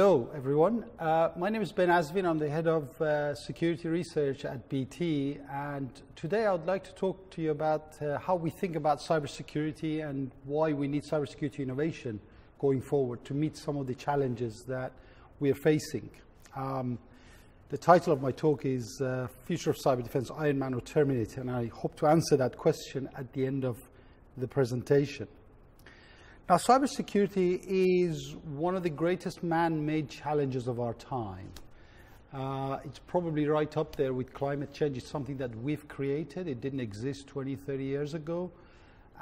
Hello, everyone. Uh, my name is Ben Azvine. I'm the head of uh, security research at BT. And today I would like to talk to you about uh, how we think about cybersecurity and why we need cybersecurity innovation going forward to meet some of the challenges that we are facing. Um, the title of my talk is uh, Future of Cyber Defense, Iron Man or Terminator, and I hope to answer that question at the end of the presentation. Now, cybersecurity is one of the greatest man-made challenges of our time. Uh, it's probably right up there with climate change. It's something that we've created. It didn't exist 20, 30 years ago.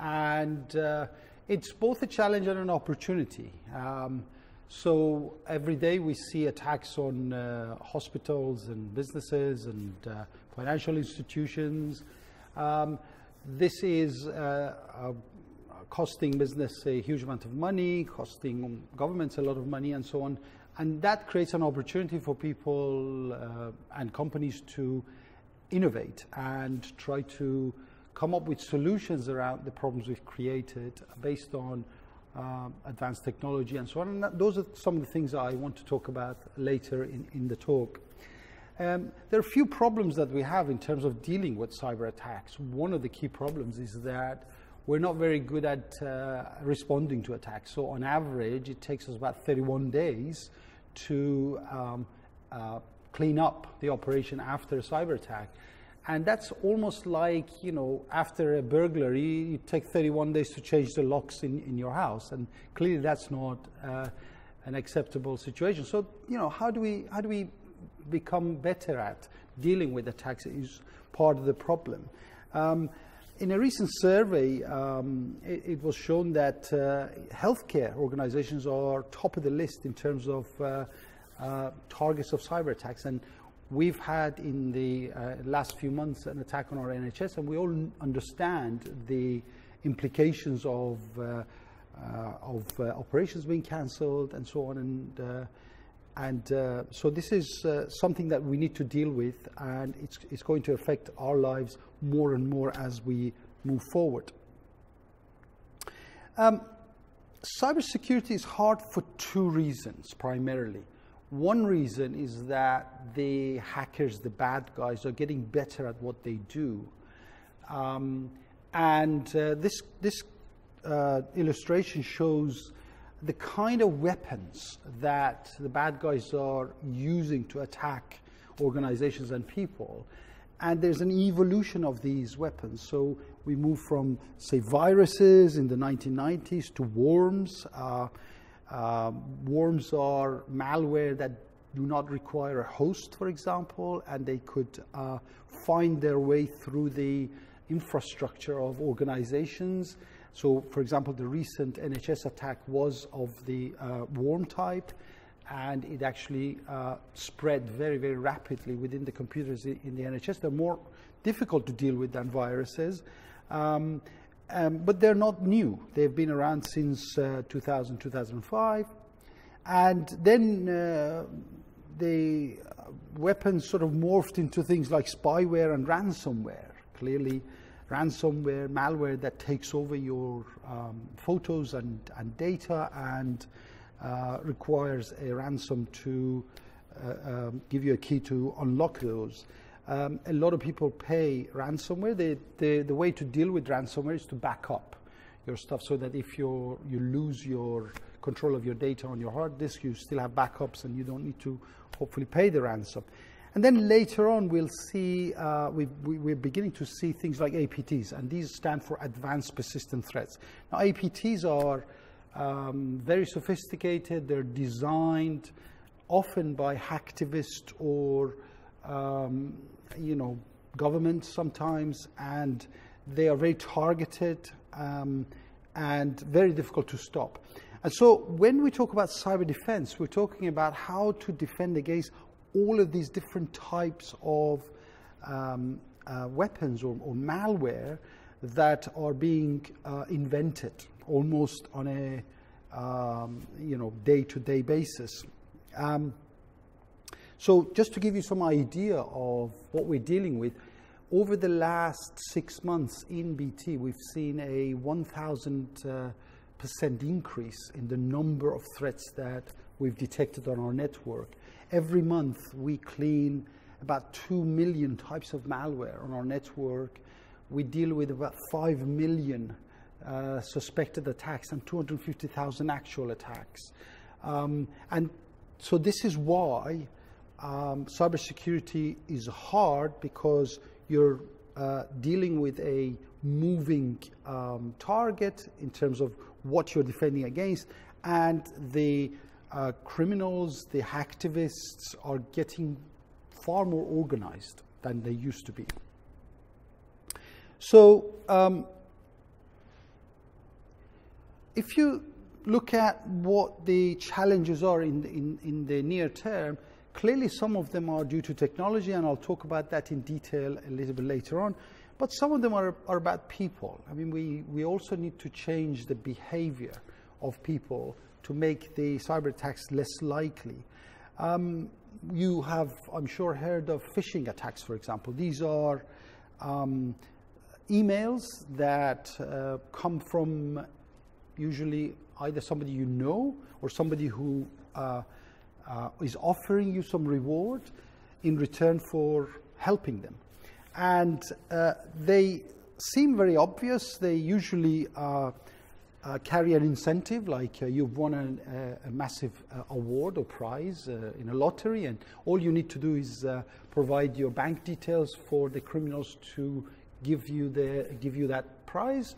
And uh, it's both a challenge and an opportunity. Um, so every day we see attacks on uh, hospitals and businesses and uh, financial institutions. Um, this is uh, a costing business a huge amount of money, costing governments a lot of money, and so on. And that creates an opportunity for people uh, and companies to innovate and try to come up with solutions around the problems we've created based on uh, advanced technology and so on. And that, those are some of the things I want to talk about later in, in the talk. Um, there are a few problems that we have in terms of dealing with cyber attacks. One of the key problems is that we're not very good at uh, responding to attacks. So on average, it takes us about 31 days to um, uh, clean up the operation after a cyber attack. And that's almost like, you know, after a burglary, you take 31 days to change the locks in, in your house. And clearly that's not uh, an acceptable situation. So, you know, how do we, how do we become better at dealing with attacks is part of the problem. Um, in a recent survey, um, it, it, was shown that uh, healthcare organizations are top of the list in terms of uh, uh, targets of cyber attacks. And we've had in the last few months an attack on our NHS, and we all understand the implications of, of operations being cancelled and so on. And and uh, so this is uh, something that we need to deal with, and it's, it's going to affect our lives more and more as we move forward. Um, cybersecurity is hard for two reasons primarily. One reason is that the hackers, the bad guys, are getting better at what they do. Um, and uh, this, this uh, illustration shows the kind of weapons that the bad guys are using to attack organizations and people. And there's an evolution of these weapons. So we move from, say, viruses in the 1990s to worms. Uh, uh, worms are malware that do not require a host, for example, and they could uh, find their way through the infrastructure of organizations so, for example, the recent NHS attack was of the uh, worm type, and it actually uh, spread very, very rapidly within the computers in the NHS. They're more difficult to deal with than viruses, um, um, but they're not new. They've been around since uh, 2000, 2005. And then uh, the weapons sort of morphed into things like spyware and ransomware. Clearly, ransomware, malware that takes over your um, photos and, and data and uh, requires a ransom to uh, um, give you a key to unlock those. Um, a lot of people pay ransomware. The, the, the way to deal with ransomware is to back up your stuff so that if you you lose your control of your data on your hard disk, you still have backups and you don't need to hopefully pay the ransom. And then later on, we'll see, uh, we, we, are beginning to see things like APTs, and these stand for Advanced Persistent Threats. Now, APTs are um, very sophisticated. They're designed often by hacktivists or, um, you know, governments sometimes, and they are very targeted um, and very difficult to stop. And so when we talk about cyber defense, we're talking about how to defend against all of these different types of um, uh, weapons or, or, malware that are being uh, invented almost on a um, you know day-to-day basis. Um, so just to give you some idea of what we're dealing with, over the last six months in BT, we've seen a 1,000 uh, percent increase in the number of threats that we've detected on our network. Every month, we clean about 2 million types of malware on our network. We deal with about 5 million uh, suspected attacks and 250,000 actual attacks. Um, and so, this is why um, cybersecurity is hard because you're uh, dealing with a moving um, target in terms of what you're defending against, and the uh, criminals, the hacktivists are getting far more organized than they used to be. So, um, if you look at what the challenges are in, in, in the near term, clearly some of them are due to technology, and I'll talk about that in detail a little bit later on. But some of them are, are about people. I mean, we, we also need to change the behavior of people to make the cyber attacks less likely. Um, you have, I'm sure, heard of phishing attacks, for example. These are um, emails that uh, come from usually either somebody you know or somebody who uh, uh, is offering you some reward in return for helping them. And uh, they seem very obvious. They usually uh, uh, carry an incentive, like uh, you've won an, a massive award or prize in a lottery, and all you need to do is provide your bank details for the criminals to give you, the, give you that prize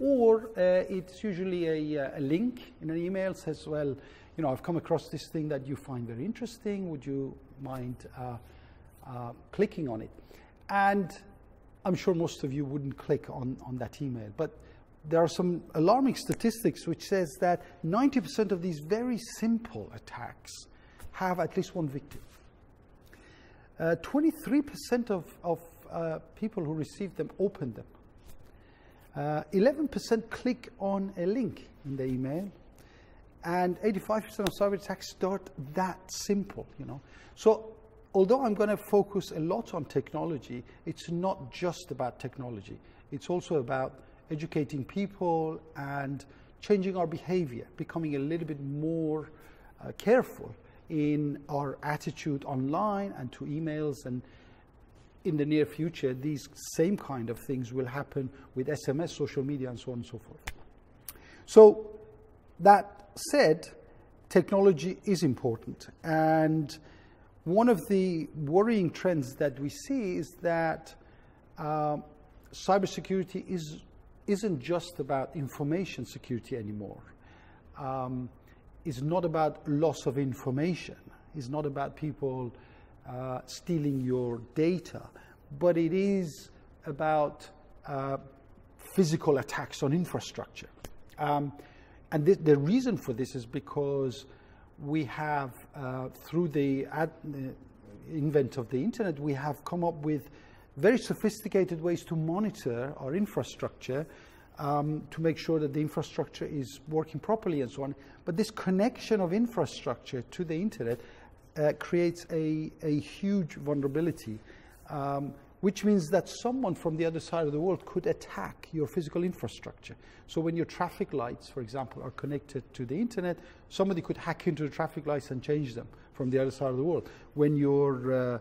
or uh, it's usually a, a, link in an email says, well, you know, I've come across this thing that you find very interesting. Would you mind uh, uh, clicking on it? And I'm sure most of you wouldn't click on, on that email. But there are some alarming statistics which says that 90% of these very simple attacks have at least one victim. 23% uh, of, of uh, people who receive them open them. 11% uh, click on a link in the email and 85% of cyber attacks start that simple, you know. So although I'm going to focus a lot on technology, it's not just about technology. It's also about educating people and changing our behavior, becoming a little bit more uh, careful in our attitude online and to emails and in the near future, these same kind of things will happen with SMS, social media, and so on and so forth. So, that said, technology is important. And one of the worrying trends that we see is that uh, cybersecurity is, isn't just about information security anymore. Um, it's not about loss of information. It's not about people uh, stealing your data, but it is about uh, physical attacks on infrastructure. Um, and th- the reason for this is because we have, uh, through the, ad- the invent of the internet, we have come up with very sophisticated ways to monitor our infrastructure um, to make sure that the infrastructure is working properly and so on. But this connection of infrastructure to the internet uh, creates a, a huge vulnerability, um, which means that someone from the other side of the world could attack your physical infrastructure. So when your traffic lights, for example, are connected to the internet, somebody could hack into the traffic lights and change them from the other side of the world. When your uh,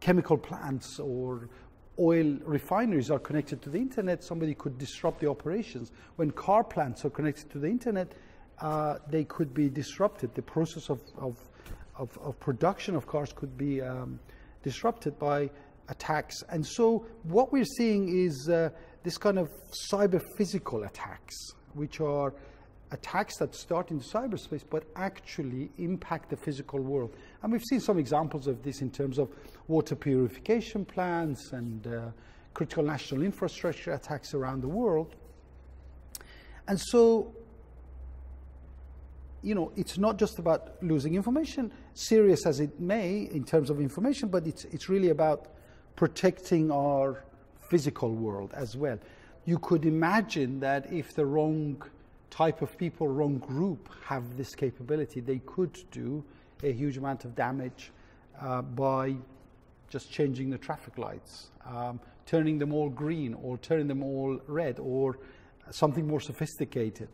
chemical plants or oil refineries are connected to the internet, somebody could disrupt the operations. When car plants are connected to the internet, uh, they could be disrupted. The process of, of of, of production of cars could be um, disrupted by attacks. And so what we're seeing is uh, this kind of cyber physical attacks, which are attacks that start in cyberspace but actually impact the physical world. And we've seen some examples of this in terms of water purification plants and uh, critical national infrastructure attacks around the world. And so you know, it's not just about losing information, serious as it may in terms of information, but it's, it's really about protecting our physical world as well. You could imagine that if the wrong type of people, wrong group have this capability, they could do a huge amount of damage uh, by just changing the traffic lights, um, turning them all green or turning them all red or something more sophisticated.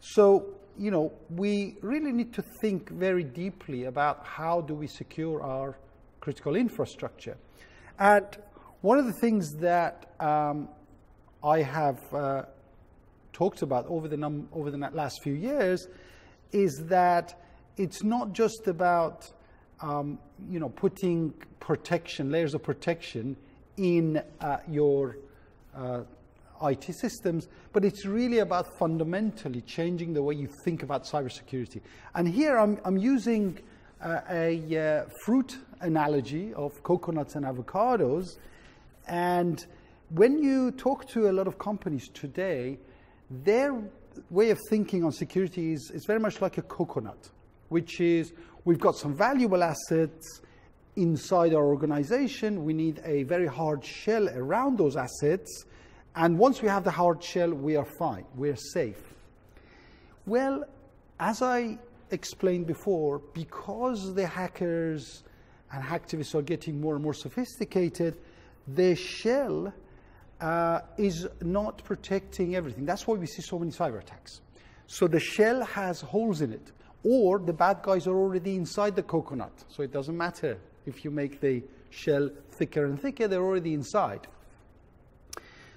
So you know, we really need to think very deeply about how do we secure our critical infrastructure. And one of the things that um, I have uh, talked about over the, num- over the last few years is that it's not just about um, you know, putting protection, layers of protection in uh, your uh, IT systems, but it's really about fundamentally changing the way you think about cybersecurity. And here I'm, I'm using uh, a uh, fruit analogy of coconuts and avocados. And when you talk to a lot of companies today, their way of thinking on security is, is very much like a coconut, which is we've got some valuable assets inside our organization. We need a very hard shell around those assets. And once we have the hard shell, we are fine, we're safe. Well, as I explained before, because the hackers and hacktivists are getting more and more sophisticated, the shell uh, is not protecting everything. That's why we see so many cyber attacks. So the shell has holes in it, or the bad guys are already inside the coconut. So it doesn't matter if you make the shell thicker and thicker, they're already inside.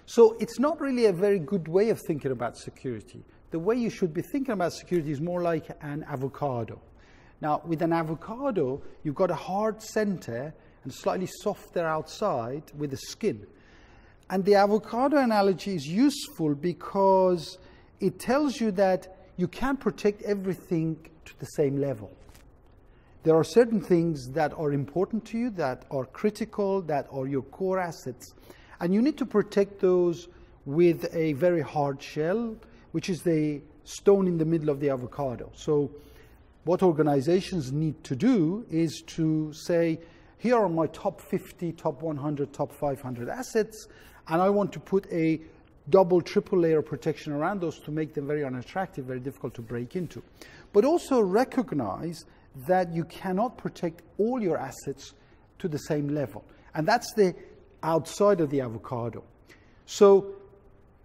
So it's not really a very good way of thinking about security. The way you should be thinking about security is more like an avocado. Now, with an avocado, you've got a hard center and slightly softer outside with the skin. And the avocado analogy is useful because it tells you that you can't protect everything to the same level. There are certain things that are important to you, that are critical, that are your core assets. And you need to protect those with a very hard shell, which is the stone in the middle of the avocado. So, what organizations need to do is to say, here are my top 50, top 100, top 500 assets, and I want to put a double, triple layer of protection around those to make them very unattractive, very difficult to break into. But also recognize that you cannot protect all your assets to the same level. And that's the outside of the avocado. So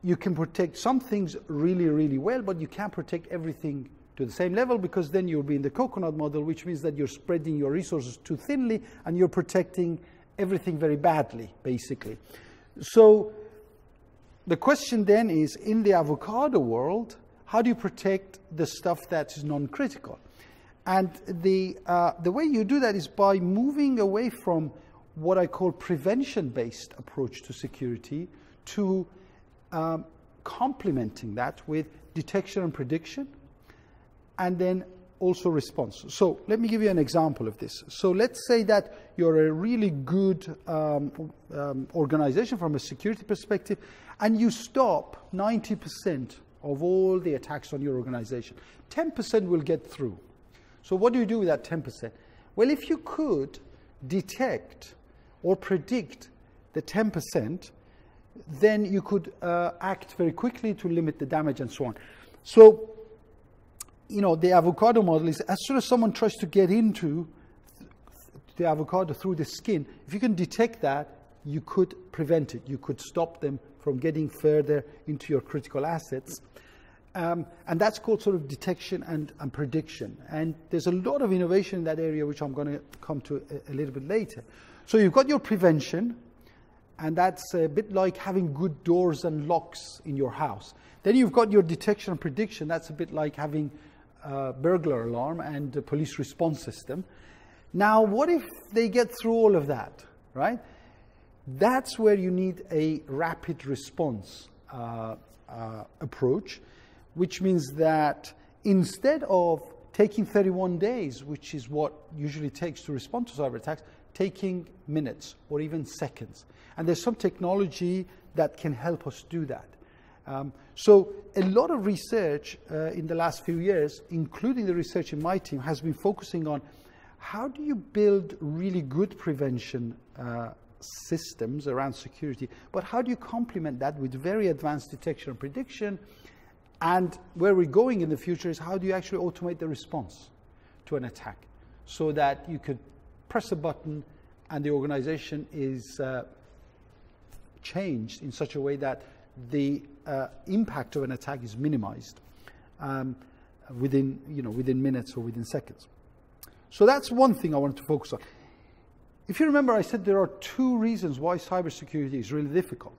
you can protect some things really, really well, but you can't protect everything to the same level because then you'll be in the coconut model, which means that you're spreading your resources too thinly and you're protecting everything very badly, basically. So the question then is in the avocado world, how do you protect the stuff that is non critical? And the, uh, the way you do that is by moving away from what I call prevention based approach to security to um, complementing that with detection and prediction and then also response. So let me give you an example of this. So let's say that you're a really good um, um, organization from a security perspective and you stop 90% of all the attacks on your organization. 10% will get through. So what do you do with that 10%? Well, if you could detect or predict the 10%, then you could uh, act very quickly to limit the damage and so on. So, you know, the avocado model is as soon as someone tries to get into the avocado through the skin, if you can detect that, you could prevent it. You could stop them from getting further into your critical assets. Um, and that's called sort of detection and, and, prediction. And there's a lot of innovation in that area, which I'm going to come to a, a little bit later. So you've got your prevention, and that's a bit like having good doors and locks in your house. Then you've got your detection and prediction. That's a bit like having a burglar alarm and a police response system. Now, what if they get through all of that, right? That's where you need a rapid response uh, uh, approach, which means that instead of taking 31 days, which is what usually takes to respond to cyber attacks, taking minutes or even seconds. And there's some technology that can help us do that. Um, so, a lot of research uh, in the last few years, including the research in my team, has been focusing on how do you build really good prevention uh, systems around security, but how do you complement that with very advanced detection and prediction? And where we're going in the future is how do you actually automate the response to an attack so that you could press a button and the organization is uh, changed in such a way that the uh, impact of an attack is minimized. Um, within, you know, within minutes or within seconds. So that's one thing I wanted to focus on. If you remember, I said there are two reasons why cybersecurity is really difficult.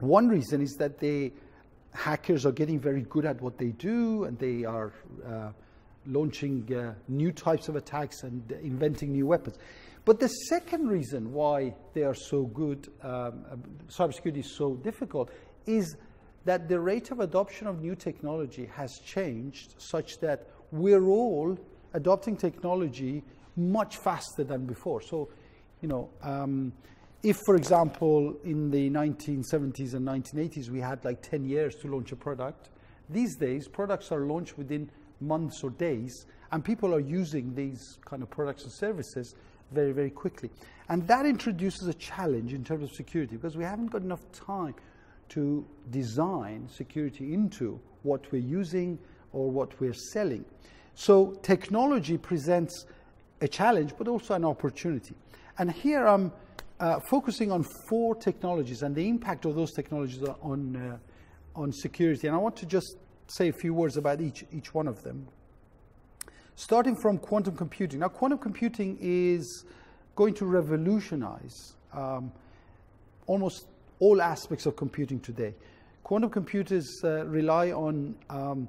One reason is that the hackers are getting very good at what they do and they are uh, launching uh, new types of attacks and inventing new weapons. But the second reason why they are so good, um, cybersecurity is so difficult, is that the rate of adoption of new technology has changed such that we're all adopting technology much faster than before. So, you know, um, if, for example, in the 1970s and 1980s we had like 10 years to launch a product, these days products are launched within months or days, and people are using these kind of products and services very, very quickly. And that introduces a challenge in terms of security because we haven't got enough time to design security into what we're using or what we're selling. So technology presents a challenge, but also an opportunity. And here I'm uh, focusing on four technologies and the impact of those technologies on, uh, on security. And I want to just say a few words about each, each one of them. Starting from quantum computing. Now, quantum computing is going to revolutionize um, almost all aspects of computing today. Quantum computers uh, rely on um,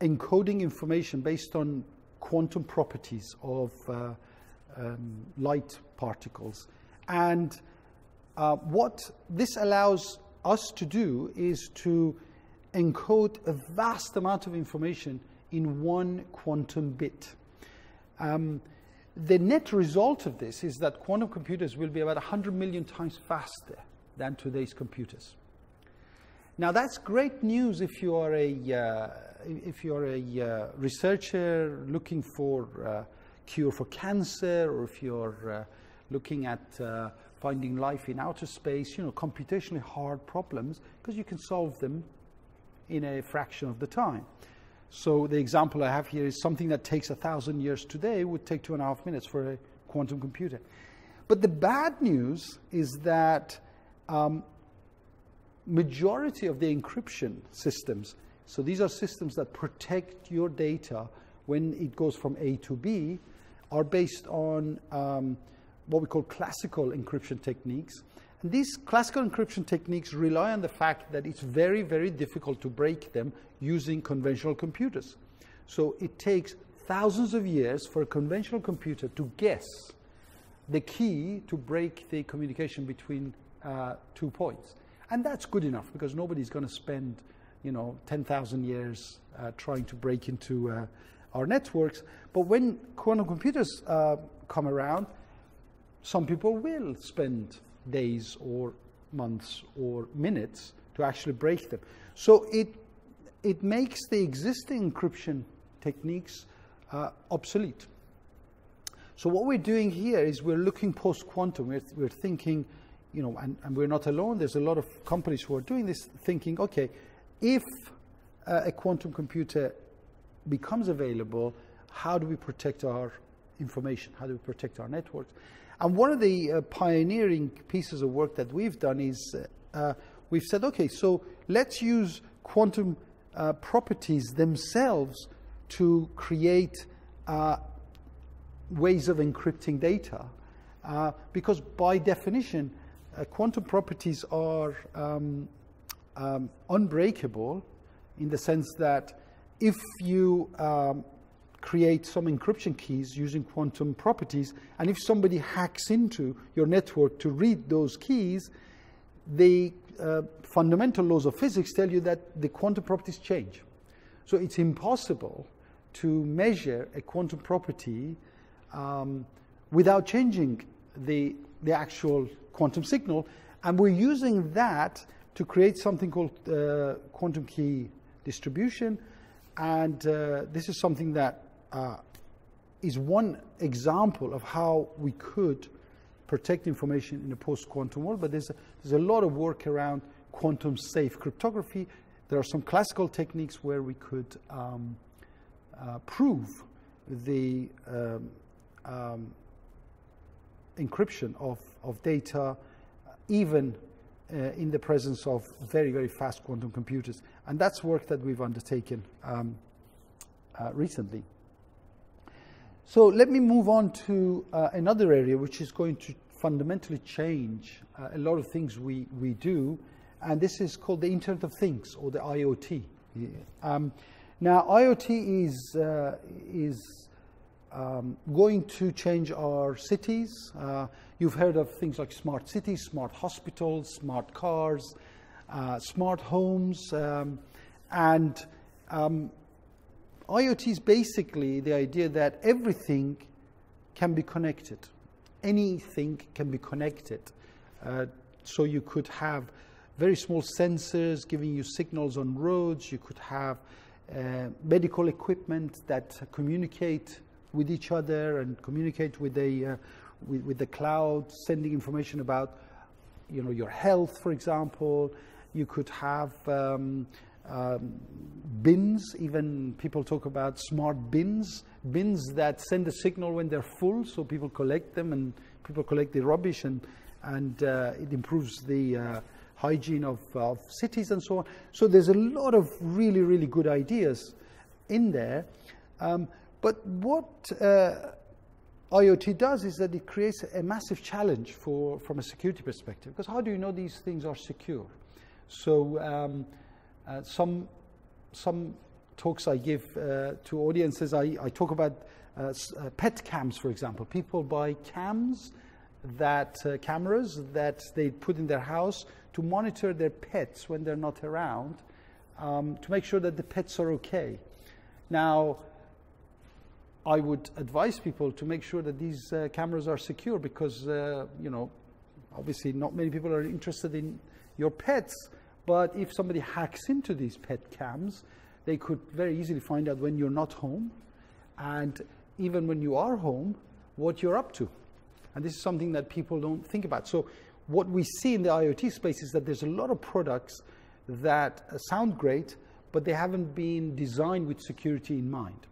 encoding information based on quantum properties of uh, um, light particles. And uh, what this allows us to do is to encode a vast amount of information in one quantum bit. Um, the net result of this is that quantum computers will be about 100 million times faster than today's computers. Now that's great news if you are a uh, if you're a uh, researcher looking for uh, cure for cancer, or if you're uh, looking at uh, finding life in outer space, you know, computationally hard problems, because you can solve them in a fraction of the time. So the example I have here is something that takes a thousand years today would take two and a half minutes for a quantum computer. But the bad news is that um, majority of the encryption systems, so these are systems that protect your data when it goes from A to B, are based on um, what we call classical encryption techniques. These classical encryption techniques rely on the fact that it's very, very difficult to break them using conventional computers. So it takes thousands of years for a conventional computer to guess the key to break the communication between uh, two points. And that's good enough because nobody's going to spend, you know, 10,000 years uh, trying to break into uh, our networks. But when quantum computers uh, come around, some people will spend days or months or minutes to actually break them. So it it makes the existing encryption techniques uh, obsolete. So what we're doing here is we're looking post-quantum. We're, we're thinking, you know, and, and, we're not alone. There's a lot of companies who are doing this, thinking, okay, if uh, a quantum computer becomes available, how do we protect our information? How do we protect our networks? And one of the uh, pioneering pieces of work that we've done is uh, we've said, okay, so let's use quantum uh, properties themselves to create uh, ways of encrypting data. Uh, because by definition, uh, quantum properties are um, um, unbreakable in the sense that if you um, create some encryption keys using quantum properties, and if somebody hacks into your network to read those keys, the uh, fundamental laws of physics tell you that the quantum properties change. So it's impossible to measure a quantum property um, without changing the, the actual quantum signal. And we're using that to create something called uh, quantum key distribution. And uh, this is something that uh, is one example of how we could protect information in a post-quantum world. But there's a, there's a lot of work around quantum safe cryptography. There are some classical techniques where we could um, uh, prove the um, um, encryption of, of data even uh, in the presence of very, very fast quantum computers. And that's work that we've undertaken. Um, uh, recently. So let me move on to uh, another area which is going to fundamentally change uh, a lot of things we, we do, and this is called the Internet of Things or the IoT. Um, now, IoT is, uh, is um, going to change our cities. Uh, you've heard of things like smart cities, smart hospitals, smart cars, uh, smart homes, um, and um, IoT is basically the idea that everything can be connected. Anything can be connected. Uh, so you could have very small sensors giving you signals on roads. You could have uh, medical equipment that communicate with each other and communicate with the, uh, with, with, the cloud, sending information about you know, your health, for example. You could have um, um, bins, even people talk about smart bins, bins that send a signal when they're full, so people collect them and people collect the rubbish, and, and uh, it improves the uh, hygiene of, of cities and so on. So there's a lot of really, really good ideas in there. Um, but what uh, IoT does is that it creates a massive challenge for, from a security perspective, because how do you know these things are secure? So um, uh, some, some talks I give uh, to audiences, I, I talk about uh, uh pet cams, for example. People buy cams that uh, cameras that they put in their house to monitor their pets when they're not around, um, to make sure that the pets are okay. Now, I would advise people to make sure that these uh, cameras are secure because, you know, obviously not many people are interested in your pets but if somebody hacks into these pet cams, they could very easily find out when you're not home and even when you are home, what you're up to. And this is something that people don't think about. So, what we see in the IoT space is that there's a lot of products that sound great, but they haven't been designed with security in mind.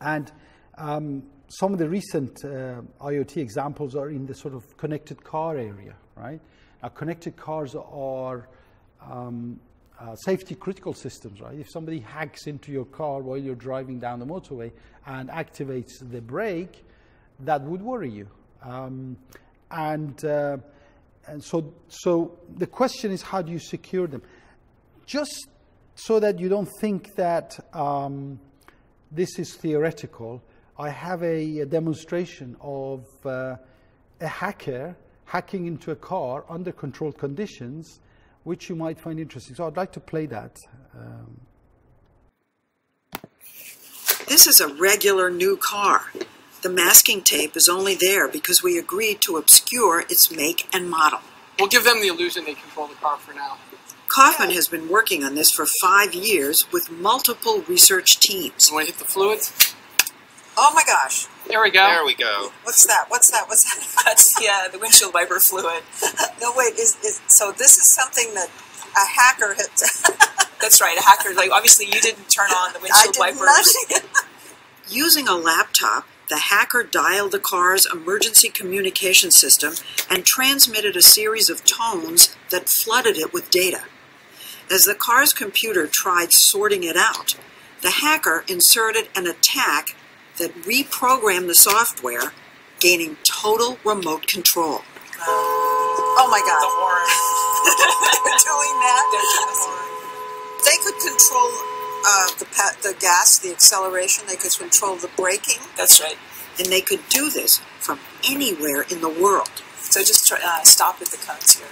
And um, some of the recent uh, IoT examples are in the sort of connected car area, right? Now, connected cars are um, uh, safety critical systems, right? If somebody hacks into your car while you're driving down the motorway and activates the brake, that would worry you. Um, and uh, and so, so the question is, how do you secure them? Just so that you don't think that um, this is theoretical, I have a, a demonstration of uh, a hacker hacking into a car under controlled conditions which you might find interesting. So I'd like to play that. Um, this is a regular new car. The masking tape is only there because we agreed to obscure its make and model. We'll give them the illusion they control the car for now. Kaufman has been working on this for five years with multiple research teams. You want to hit the fluids? Oh my gosh. There we go. There we go. What's that? What's that? What's that? That's yeah, the windshield wiper fluid. no, wait. Is, is so? This is something that a hacker hit. That's right. A hacker. Like obviously, you didn't turn on the windshield wipers. Using a laptop, the hacker dialed the car's emergency communication system and transmitted a series of tones that flooded it with data. As the car's computer tried sorting it out, the hacker inserted an attack that reprogram the software, gaining total remote control. oh my God. The horn. They're doing that. They're They could control uh, the, the gas, the acceleration. They could control the braking. That's right. And they could do this from anywhere in the world. So just try, uh, stop at the cones here.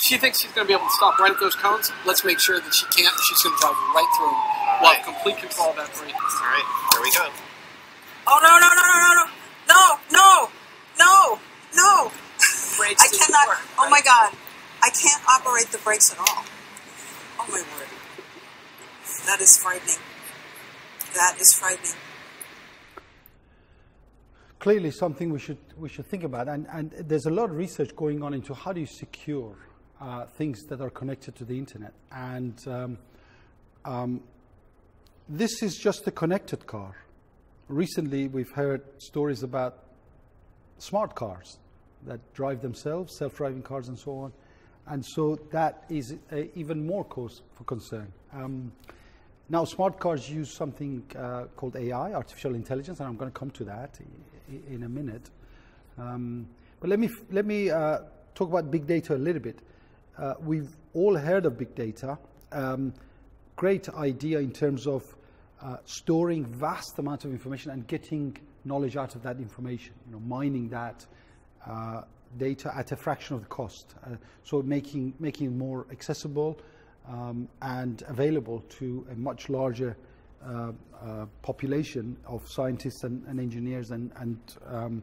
She thinks she's going to be able to stop right at those cones. Let's make sure that she can't. She's going to drive right through them. We'll have complete control of that brake. All right, there we go. Oh no no no no no no no no no! Brakes I cannot. Work, right? Oh my god! I can't operate the brakes at all. Oh my word! That is frightening. That is frightening. Clearly, something we should we should think about, and and there's a lot of research going on into how do you secure uh, things that are connected to the internet, and um, um, this is just a connected car recently we've heard stories about smart cars that drive themselves, self-driving cars and so on. And so that is even more cause for concern. Um, now, smart cars use something uh, called AI, artificial intelligence, and I'm going to come to that in a minute. Um, but let me, let me uh, talk about big data a little bit. Uh, we've all heard of big data. Um, great idea in terms of uh, storing vast amounts of information and getting knowledge out of that information, you know, mining that uh, data at a fraction of the cost. Uh, so making, making it more accessible um, and available to a much larger uh, uh, population of scientists and, and engineers and, and, um,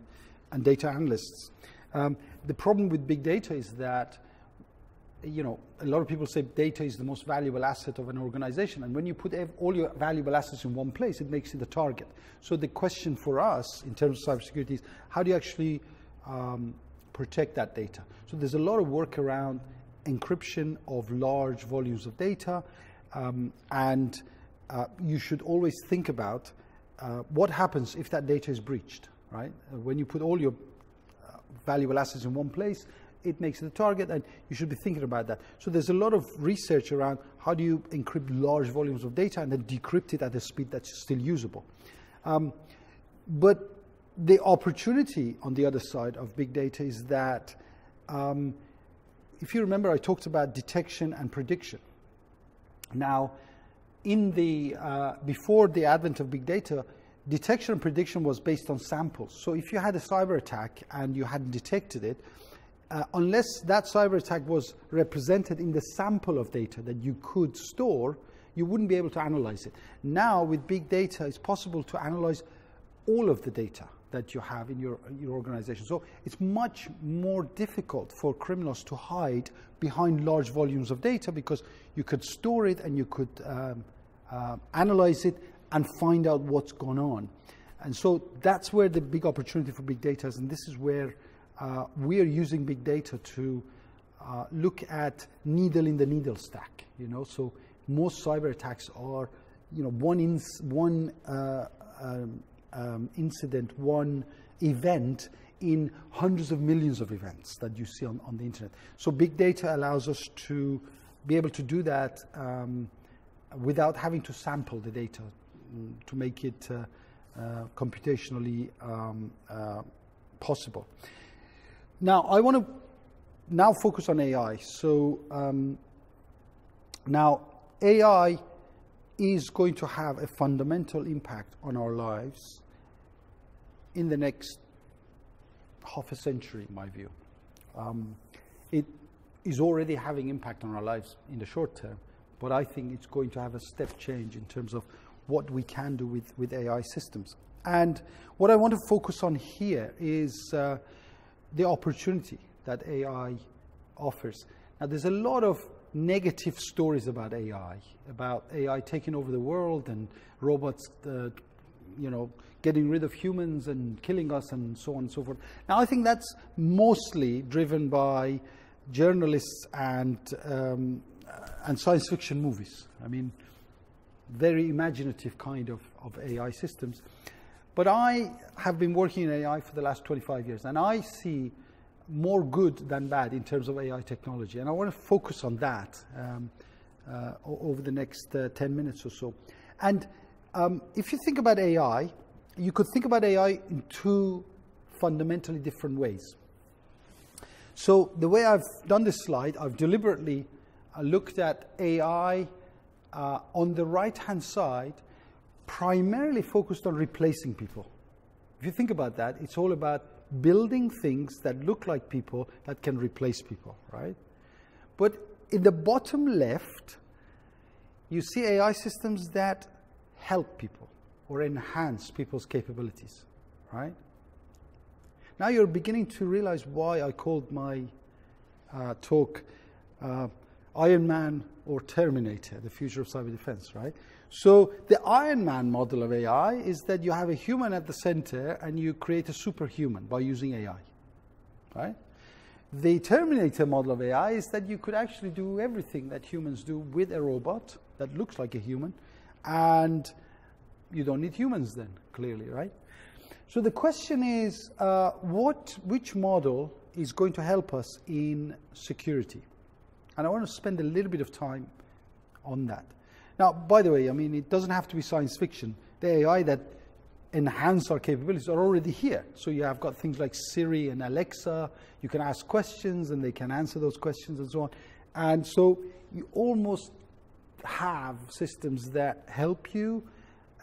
and data analysts. Um, the problem with big data is that you know, a lot of people say data is the most valuable asset of an organization. And when you put all your valuable assets in one place, it makes it the target. So the question for us in terms of cybersecurity is how do you actually um, protect that data? So there's a lot of work around encryption of large volumes of data. Um, and uh, you should always think about uh, what happens if that data is breached, right? When you put all your uh, valuable assets in one place, it makes a target, and you should be thinking about that. So there's a lot of research around how do you encrypt large volumes of data and then decrypt it at a speed that's still usable. Um, but the opportunity on the other side of big data is that um, if you remember, I talked about detection and prediction. Now, in the, uh, before the advent of big data, detection and prediction was based on samples. So if you had a cyber attack and you hadn't detected it, uh, unless that cyber attack was represented in the sample of data that you could store, you wouldn't be able to analyze it. Now, with big data, it's possible to analyze all of the data that you have in your, your organization. So it's much more difficult for criminals to hide behind large volumes of data because you could store it and you could um, uh, analyze it and find out what's gone on. And so that's where the big opportunity for big data is, and this is where uh, we are using big data to uh, look at needle in the needle stack. You know, so most cyber attacks are, you know, one ins- one uh, um, um, incident, one event in hundreds of millions of events that you see on, on the internet. So big data allows us to be able to do that um, without having to sample the data mm, to make it uh, uh, computationally um, uh, possible. Now, I want to now focus on AI. So um, now AI is going to have a fundamental impact on our lives in the next half a century, in my view. Um, it is already having impact on our lives in the short term, but I think it's going to have a step change in terms of what we can do with, with AI systems. And what I want to focus on here is uh, the opportunity that AI offers. Now, there's a lot of negative stories about AI, about AI taking over the world and robots, uh, you know, getting rid of humans and killing us and so on and so forth. Now, I think that's mostly driven by journalists and, um, and science fiction movies. I mean, very imaginative kind of, of AI systems. But I have been working in AI for the last 25 years, and I see more good than bad in terms of AI technology. And I want to focus on that um, uh, over the next uh, 10 minutes or so. And um, if you think about AI, you could think about AI in two fundamentally different ways. So the way I've done this slide, I've deliberately uh, looked at AI uh, on the right-hand side, primarily focused on replacing people. If you think about that, it's all about building things that look like people that can replace people, right? But in the bottom left, you see AI systems that help people or enhance people's capabilities, right? Now you're beginning to realize why I called my uh, talk uh, Iron Man or Terminator, the future of cyber defense, right? So the Iron Man model of AI is that you have a human at the center and you create a superhuman by using AI, right? The Terminator model of AI is that you could actually do everything that humans do with a robot that looks like a human and you don't need humans then, clearly, right? So the question is, uh, what, which model is going to help us in security? And I want to spend a little bit of time on that. Now, by the way, I mean, it doesn't have to be science fiction. The AI that enhance our capabilities are already here. So you have got things like Siri and Alexa. You can ask questions and they can answer those questions and so on. And so you almost have systems that help you,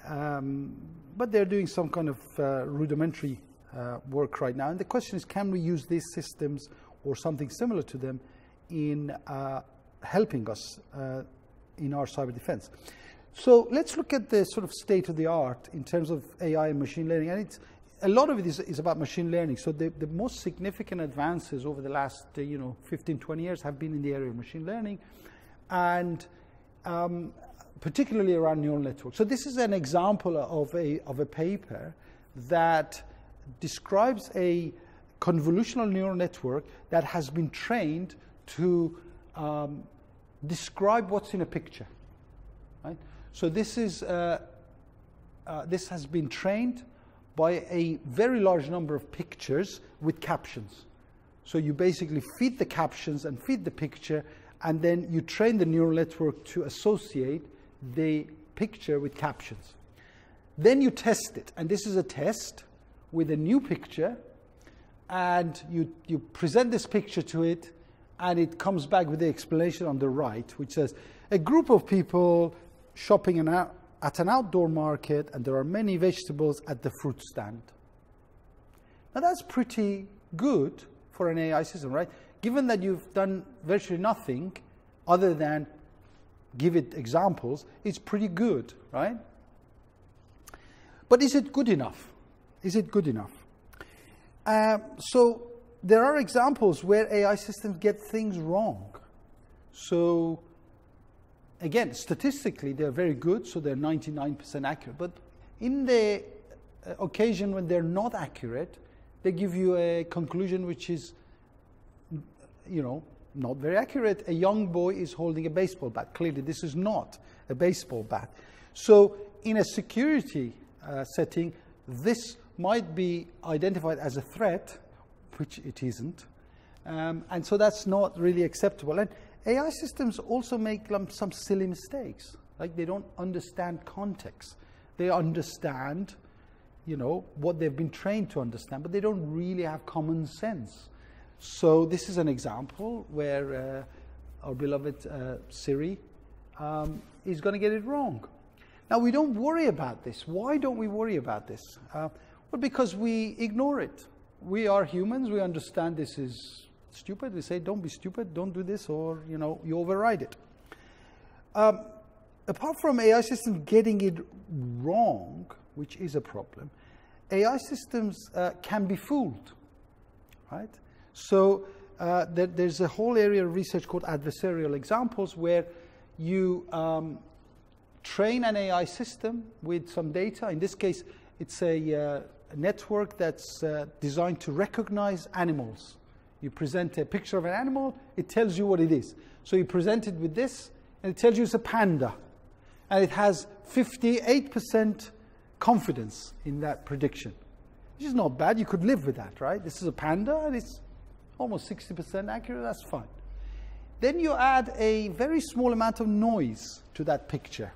um, but they're doing some kind of uh, rudimentary uh, work right now. And the question is, can we use these systems or something similar to them in uh, helping us uh, in our cyber defense? So let's look at the sort of state of the art in terms of AI and machine learning. And it's, a lot of it is, is about machine learning. So the, the most significant advances over the last, uh, you know, 15, 20 years have been in the area of machine learning and um, particularly around neural networks. So this is an example of a, of a paper that describes a convolutional neural network that has been trained to um, describe what's in a picture. Right? So this is uh, uh, this has been trained by a very large number of pictures with captions. So you basically feed the captions and feed the picture, and then you train the neural network to associate the picture with captions. Then you test it, and this is a test with a new picture, and you, you present this picture to it, and it comes back with the explanation on the right, which says a group of people shopping at an outdoor market and there are many vegetables at the fruit stand. Now that's pretty good for an AI system, right? Given that you've done virtually nothing other than give it examples, it's pretty good, right? But is it good enough? Is it good enough? Um, so there are examples where AI systems get things wrong. So again, statistically, they're very good, so they're 99% accurate. But in the uh, occasion when they're not accurate, they give you a conclusion which is, you know, not very accurate. A young boy is holding a baseball bat. Clearly, this is not a baseball bat. So, in a security uh, setting, this might be identified as a threat, which it isn't. Um, and so that's not really acceptable. And AI systems also make some silly mistakes. Like they don't understand context. They understand, you know, what they've been trained to understand, but they don't really have common sense. So this is an example where uh, our beloved uh, Siri um, is going to get it wrong. Now we don't worry about this. Why don't we worry about this? Uh, well, because we ignore it. We are humans. We understand this is stupid, we say, don't be stupid, don't do this, or, you know, you override it. Um, apart from AI systems getting it wrong, which is a problem, AI systems uh, can be fooled, right? So uh, there, there's a whole area of research called adversarial examples where you um, train an AI system with some data. In this case, it's a, uh, network that's uh, designed to recognize animals. You present a picture of an animal, it tells you what it is. So you present it with this, and it tells you it's a panda. And it has 58% confidence in that prediction, which is not bad. You could live with that, right? This is a panda, and it's almost 60% accurate. That's fine. Then you add a very small amount of noise to that picture,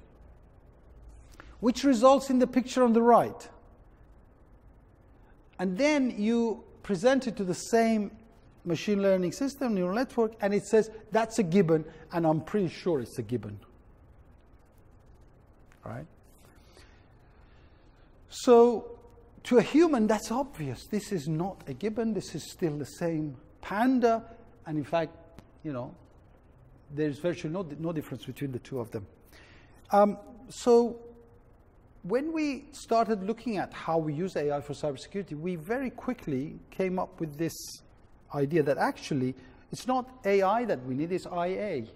which results in the picture on the right. And then you present it to the same machine learning system, neural network, and it says that's a gibbon, and I'm pretty sure it's a gibbon. Right? So, to a human, that's obvious. This is not a gibbon, this is still the same panda, and in fact, you know, there's virtually no, no difference between the two of them. Um, so, when we started looking at how we use AI for cybersecurity, we very quickly came up with this idea that actually it's not AI that we need, it's IA.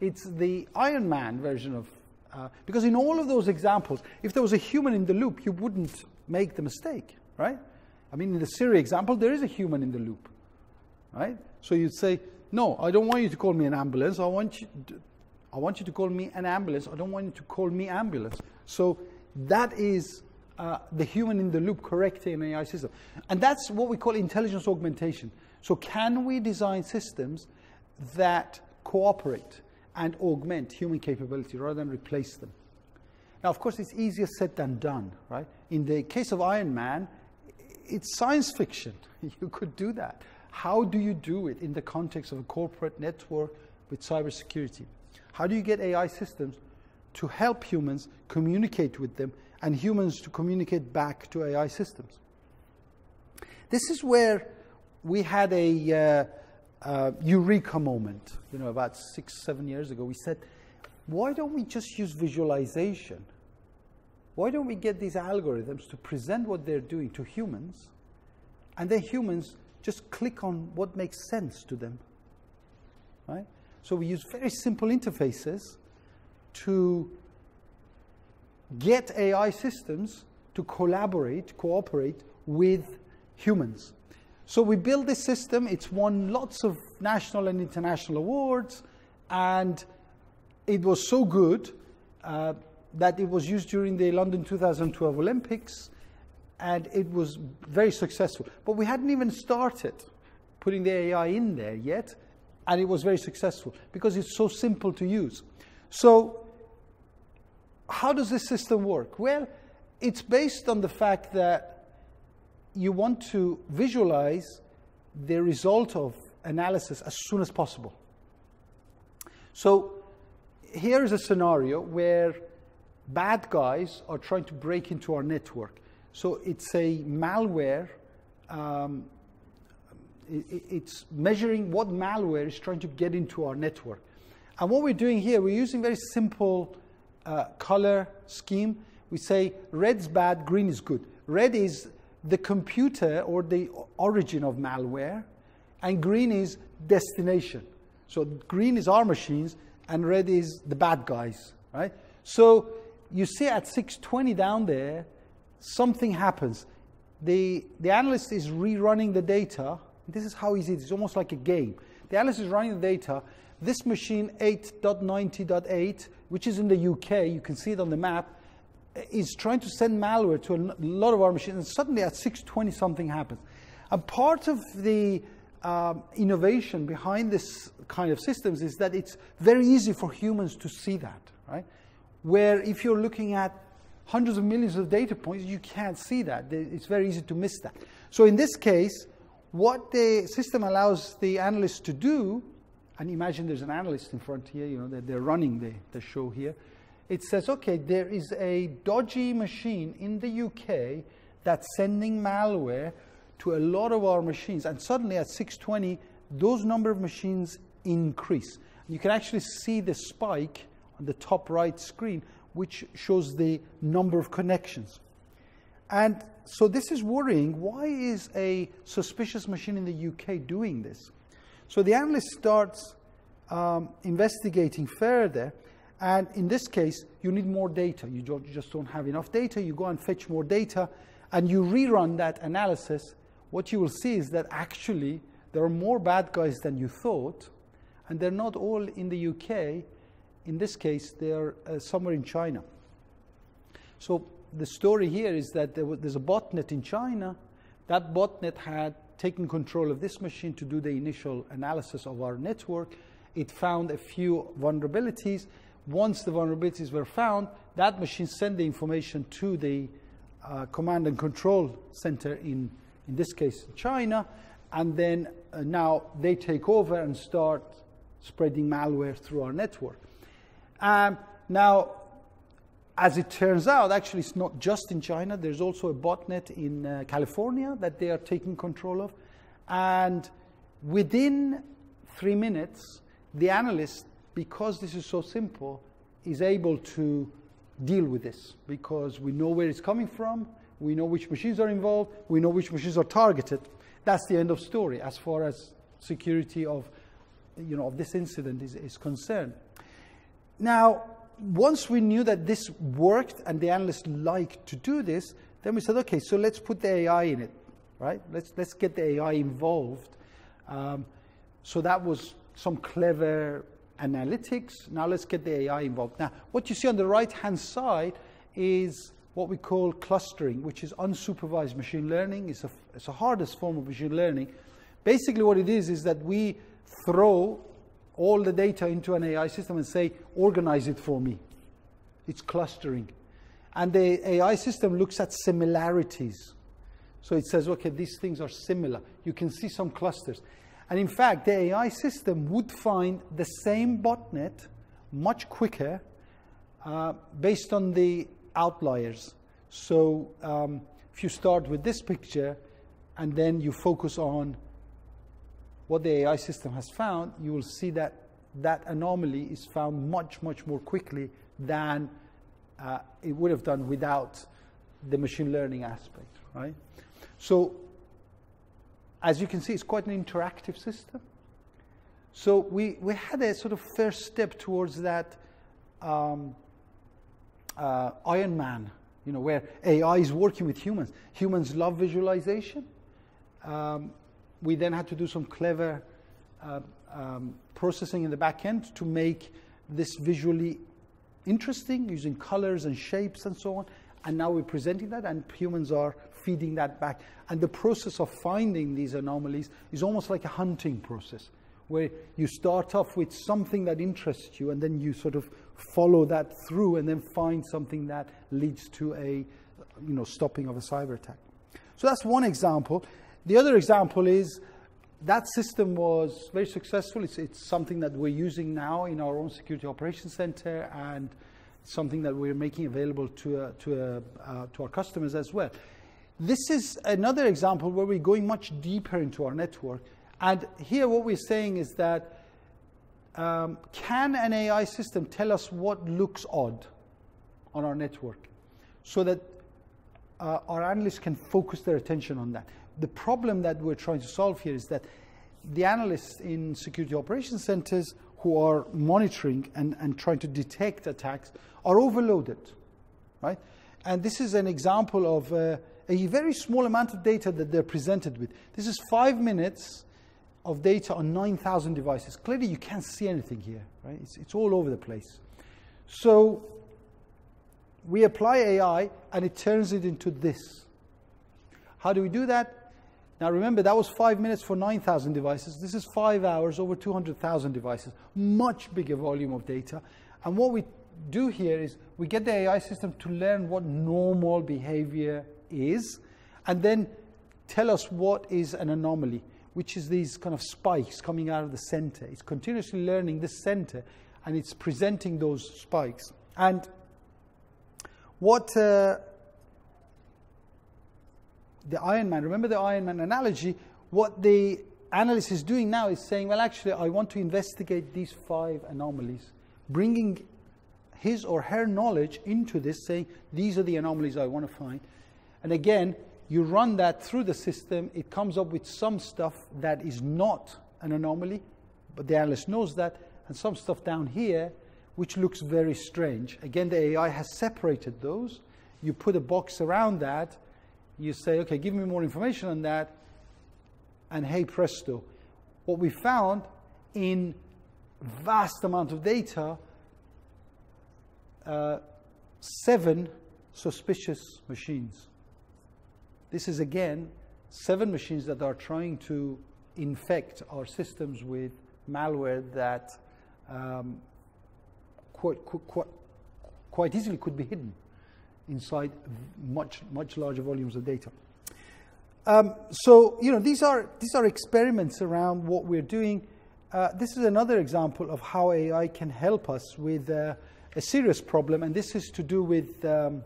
It's the Iron Man version of, uh, because in all of those examples, if there was a human in the loop, you wouldn't make the mistake, right? I mean, in the Siri example, there is a human in the loop, right? So you'd say, no, I don't want you to call me an ambulance. I want you to, I want you to call me an ambulance. I don't want you to call me ambulance. So that is uh, the human in the loop correcting an AI system. And that's what we call intelligence augmentation. So, can we design systems that cooperate and augment human capability rather than replace them. Now, of course, it's easier said than done, right? In the case of Iron Man, it's science fiction. You could do that. How do you do it in the context of a corporate network with cybersecurity? How do you get AI systems to help humans communicate with them and humans to communicate back to AI systems? This is where we had a uh, uh, eureka moment, you know, about six, seven years ago. We said, why don't we just use visualization? Why don't we get these algorithms to present what they're doing to humans, and then humans just click on what makes sense to them? Right? So we use very simple interfaces to get AI systems to collaborate, cooperate with humans. So we built this system. It's won lots of national and international awards, and it was so good uh, that it was used during the London 2012 Olympics, and it was very successful. But we hadn't even started putting the AI in there yet, and it was very successful because it's so simple to use. So, how does this system work? Well, it's based on the fact that you want to visualize the result of analysis as soon as possible. So, here is a scenario where bad guys are trying to break into our network. So it's a malware. Um, it, it's measuring what malware is trying to get into our network. And what we're doing here, we're using very simple uh, color scheme. We say red's bad, green is good. Red is the computer or the origin of malware, and green is destination. So green is our machines, and red is the bad guys, right? So you see at 620 down there, something happens. The, the analyst is rerunning the data. This is how easy it is. It's almost like a game. The analyst is running the data. This machine 8.90.8, which is in the UK, you can see it on the map, is trying to send malware to a lot of our machines. And suddenly at 620, something happens. And part of the um, innovation behind this kind of systems is that it's very easy for humans to see that, right? Where if you're looking at hundreds of millions of data points, you can't see that. It's very easy to miss that. So in this case, what the system allows the analyst to do, and imagine there's an analyst in front here, you know, that they're running the, the show here. It says, okay, there is a dodgy machine in the UK that's sending malware to a lot of our machines. And suddenly at 620, those number of machines increase. You can actually see the spike on the top right screen, which shows the number of connections. And so this is worrying. Why is a suspicious machine in the UK doing this? So the analyst starts um, investigating further. And in this case, you need more data. You, don't, you just don't have enough data. You go and fetch more data, and you rerun that analysis what you will see is that actually there are more bad guys than you thought, and they're not all in the UK. In this case, they're uh, somewhere in China. So the story here is that there was, there's a botnet in China. That botnet had taken control of this machine to do the initial analysis of our network. It found a few vulnerabilities. Once the vulnerabilities were found, that machine sent the information to the uh, command and control center in in this case China, and then uh, now they take over and start spreading malware through our network. Um, now, as it turns out, actually, it's not just in China. There's also a botnet in uh, California that they are taking control of. And within three minutes, the analyst, because this is so simple, is able to deal with this because we know where it's coming from, we know which machines are involved. We know which machines are targeted. That's the end of story as far as security of, you know, of this incident is, is concerned. Now, once we knew that this worked and the analysts liked to do this, then we said, okay, so let's put the AI in it, right? Let's, let's get the AI involved. Um, so that was some clever analytics. Now let's get the AI involved. Now, what you see on the right hand side is what we call clustering, which is unsupervised machine learning. It's a, it's a hardest form of machine learning. Basically, what it is is that we throw all the data into an AI system and say, organize it for me. It's clustering. And the AI system looks at similarities. So it says, okay, these things are similar. You can see some clusters. And in fact, the AI system would find the same botnet much quicker uh, based on the outliers. So um, if you start with this picture and then you focus on what the AI system has found, you will see that that anomaly is found much, much more quickly than uh, it would have done without the machine learning aspect, right? So, as you can see, it's quite an interactive system. So we, we had a sort of first step towards that um, uh, Iron Man, you know, where AI is working with humans. Humans love visualization. Um, we then had to do some clever uh, um, processing in the back end to make this visually interesting using colors and shapes and so on. And now we're presenting that, and humans are feeding that back. And the process of finding these anomalies is almost like a hunting process, where you start off with something that interests you, and then you sort of follow that through, and then find something that leads to a, you know, stopping of a cyber attack. So that's one example. The other example is that system was very successful. It's, it's, something that we're using now in our own security operations center and something that we're making available to, uh, to, uh, uh, to our customers as well. This is another example where we're going much deeper into our network. And here, what we're saying is that um, can an AI system tell us what looks odd on our network so that uh, our analysts can focus their attention on that? The problem that we're trying to solve here is that the analysts in security operations centers who are monitoring and, and trying to detect attacks are overloaded, right? And this is an example of uh, a very small amount of data that they're presented with. This is five minutes of data on 9,000 devices. Clearly, you can't see anything here, right? It's, it's all over the place. So we apply AI, and it turns it into this. How do we do that? Now remember, that was five minutes for 9,000 devices. This is five hours over 200,000 devices. Much bigger volume of data. And what we do here is we get the AI system to learn what normal behavior is, and then tell us what is an anomaly, which is these kind of spikes coming out of the center. It's continuously learning this center, and it's presenting those spikes. And what uh, the Iron Man, remember the Iron Man analogy? What the analyst is doing now is saying, well, actually, I want to investigate these five anomalies, bringing his or her knowledge into this, saying, these are the anomalies I want to find. And again, you run that through the system, it comes up with some stuff that is not an anomaly, but the analyst knows that, and some stuff down here which looks very strange. Again, the AI has separated those. You put a box around that, you say, okay, give me more information on that, and hey presto. What we found in vast amount of data, uh, seven suspicious machines. This is again seven machines that are trying to infect our systems with malware that um, quite, quite, quite easily could be hidden inside much, much larger volumes of data. Um, so, you know, these are, these are experiments around what we're doing. Uh, this is another example of how AI can help us with uh, a serious problem, and this is to do with um,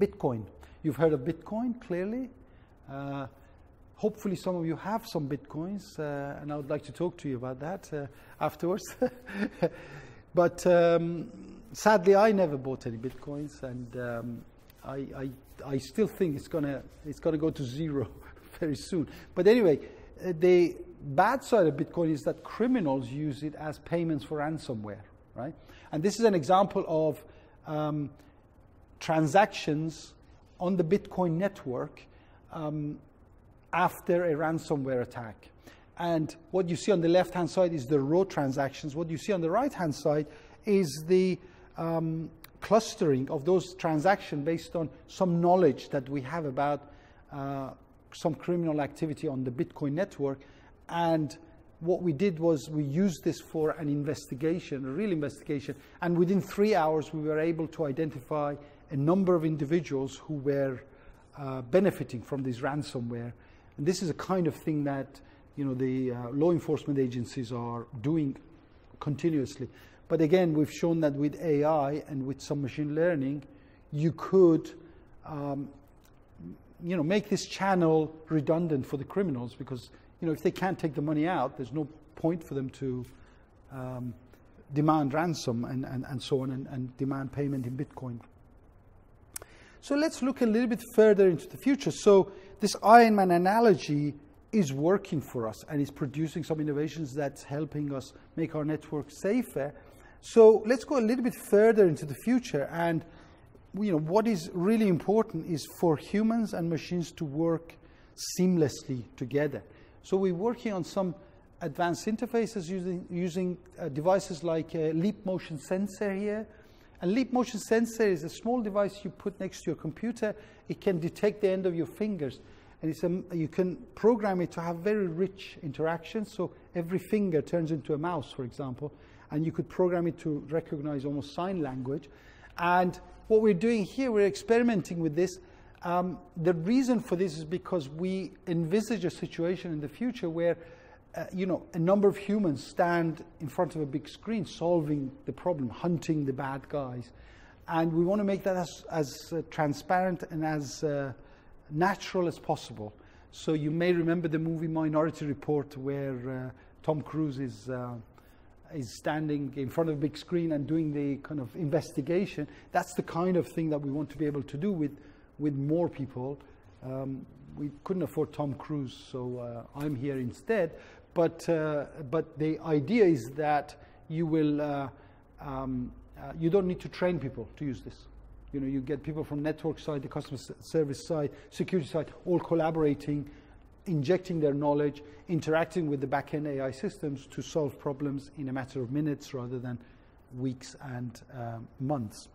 Bitcoin. You've heard of Bitcoin, clearly. Uh, hopefully, some of you have some Bitcoins, uh, and I would like to talk to you about that uh, afterwards. but um, sadly, I never bought any bitcoins, and um, I, I, I, still think it's gonna it's gonna go to zero very soon. But anyway, uh, the bad side of Bitcoin is that criminals use it as payments for ransomware, right? And this is an example of um, transactions on the Bitcoin network um, after a ransomware attack. And what you see on the left hand side is the raw transactions. What you see on the right hand side is the um, clustering of those transactions based on some knowledge that we have about uh, some criminal activity on the Bitcoin network. And what we did was we used this for an investigation, a real investigation, and within three hours we were able to identify a number of individuals who were uh, benefiting from this ransomware. And this is a kind of thing that you know the uh, law enforcement agencies are doing continuously. But again, we've shown that with AI and with some machine learning, you could um, you know, make this channel redundant for the criminals because you know, if they can't take the money out, there's no point for them to um, demand ransom and, and, and so on and, and demand payment in Bitcoin. So let's look a little bit further into the future. So this Iron Man analogy is working for us and is producing some innovations that's helping us make our network safer. So let's go a little bit further into the future. And you know, what is really important is for humans and machines to work seamlessly together. So we're working on some advanced interfaces using, using uh, devices like a leap motion sensor here. A leap motion sensor is a small device you put next to your computer. It can detect the end of your fingers. And it's a, you can program it to have very rich interactions. So every finger turns into a mouse, for example. And you could program it to recognize almost sign language. And what we're doing here, we're experimenting with this um, the reason for this is because we envisage a situation in the future where, uh, you know, a number of humans stand in front of a big screen solving the problem, hunting the bad guys. And we want to make that as, as uh, transparent and as uh, natural as possible. So you may remember the movie Minority Report where uh, Tom Cruise is uh, is standing in front of a big screen and doing the kind of investigation. That's the kind of thing that we want to be able to do with with more people. Um, we couldn't afford Tom Cruise, so uh, I'm here instead. But, uh, but the idea is that you will, uh, um, uh, you don't need to train people to use this. You know, you get people from network side, the customer service side, security side, all collaborating, injecting their knowledge, interacting with the back-end AI systems to solve problems in a matter of minutes rather than weeks and um, months.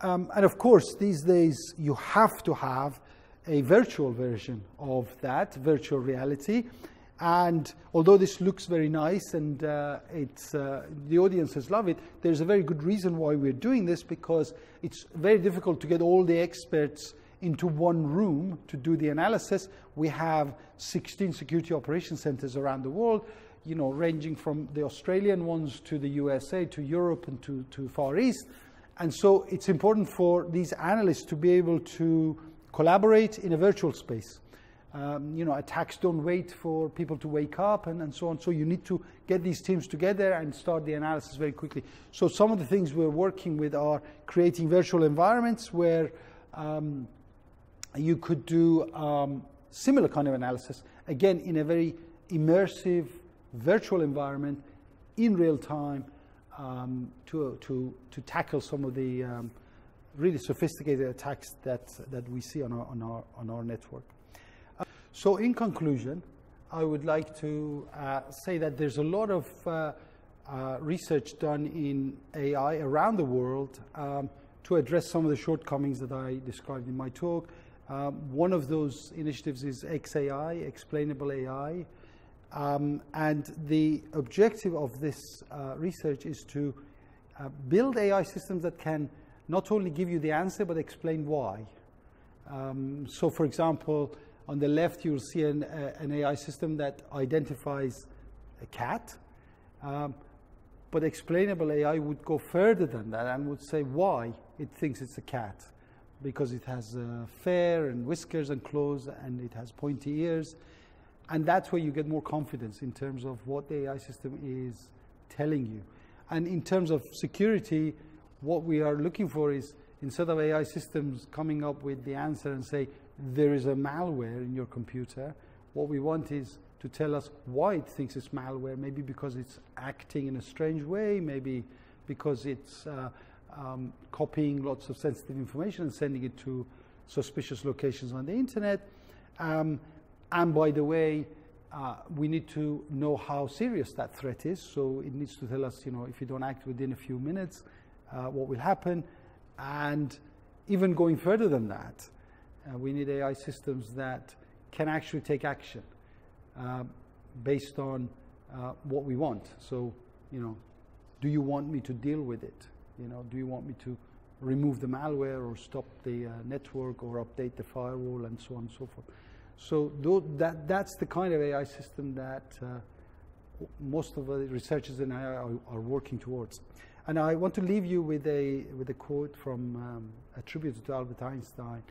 Um, and of course, these days you have to have a virtual version of that, virtual reality. And although this looks very nice and uh, it's, uh, the audiences love it, there's a very good reason why we're doing this because it's very difficult to get all the experts into one room to do the analysis. We have 16 security operation centers around the world, you know, ranging from the Australian ones to the USA to Europe and to, to Far East. And so it's important for these analysts to be able to collaborate in a virtual space. Um, you know, attacks don't wait for people to wake up and, and so on. So you need to get these teams together and start the analysis very quickly. So some of the things we're working with are creating virtual environments where um, you could do um, similar kind of analysis, again, in a very immersive virtual environment in real time um, to, to, to tackle some of the um, really sophisticated attacks that, that we see on our, on our, on our network. Uh, so in conclusion, I would like to uh, say that there's a lot of uh, uh research done in AI around the world um, to address some of the shortcomings that I described in my talk. Um, one of those initiatives is XAI, Explainable AI. Um, and the objective of this uh, research is to uh, build AI systems that can not only give you the answer, but explain why. Um, so, for example, on the left, you'll see an, uh, an AI system that identifies a cat. Um, but explainable AI would go further than that and would say why it thinks it's a cat. Because it has uh, fur and whiskers and claws and it has pointy ears and that's where you get more confidence in terms of what the AI system is telling you. And in terms of security, what we are looking for is instead of AI systems coming up with the answer and say, there is a malware in your computer, what we want is to tell us why it thinks it's malware, maybe because it's acting in a strange way, maybe because it's uh, um, copying lots of sensitive information and sending it to suspicious locations on the internet. Um, and by the way, uh, we need to know how serious that threat is. So it needs to tell us, you know, if you don't act within a few minutes, uh, what will happen. And even going further than that, uh, we need AI systems that can actually take action uh, based on uh, what we want. So, you know, do you want me to deal with it? You know, do you want me to remove the malware or stop the uh, network or update the firewall and so on and so forth? So that, that's the kind of AI system that uh, most of the researchers in AI are, are, working towards. And I want to leave you with a, with a quote from um, attributed to Albert Einstein.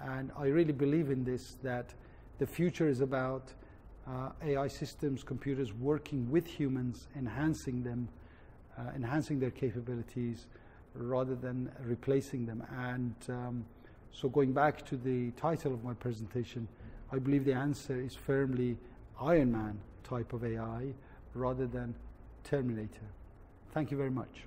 And I really believe in this, that the future is about uh, AI systems, computers working with humans, enhancing them, uh, enhancing their capabilities, rather than replacing them. And um, so going back to the title of my presentation, I believe the answer is firmly Iron Man type of AI rather than Terminator. Thank you very much.